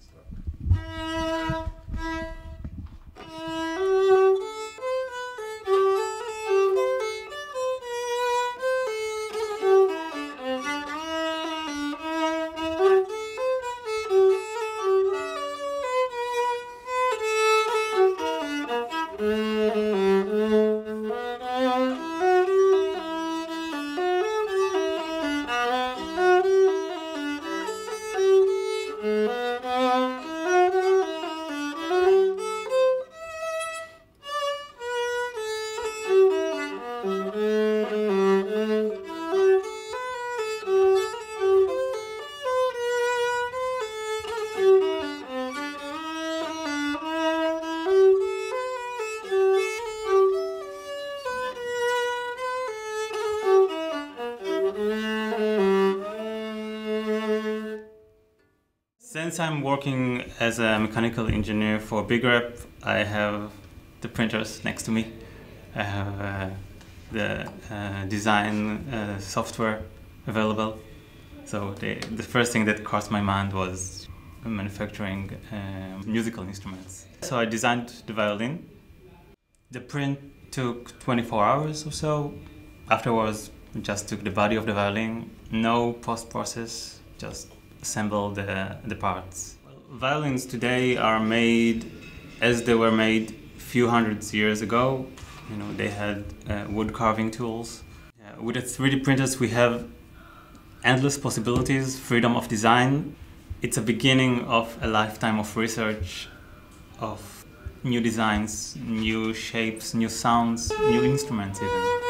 and stuff. Since I'm working as a mechanical engineer for BigRep, I have the printers next to me. I have uh, the uh, design uh, software available. So the, the first thing that crossed my mind was manufacturing um, musical instruments. So I designed the violin. The print took 24 hours or so. Afterwards, just took the body of the violin, no post process, just assemble the, the parts. Violins today are made as they were made few hundreds years ago. You know, they had uh, wood carving tools. With the 3D printers, we have endless possibilities, freedom of design. It's a beginning of a lifetime of research, of new designs, new shapes, new sounds, new instruments even.